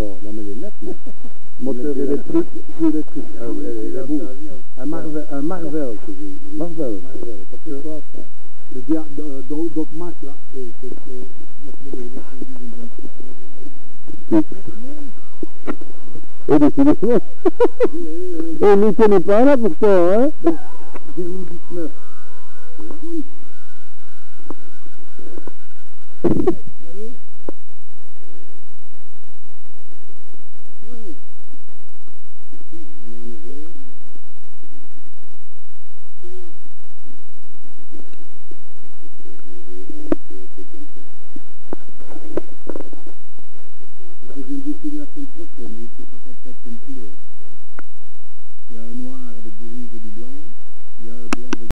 encore. Non, mais les. Moteur électrique, électrique. Ah, oui. Un Marvel, un Marvel que j'ai. j'ai- Marvel. Marvel. Parce que quoi, ça le dia, euh, Doc Doc Mac, là, et c'est Et décidément. On ne connaît pas là pourtant, hein 019. C'est ça peut être une couleur. Il y a un noir avec du rouge et du blanc.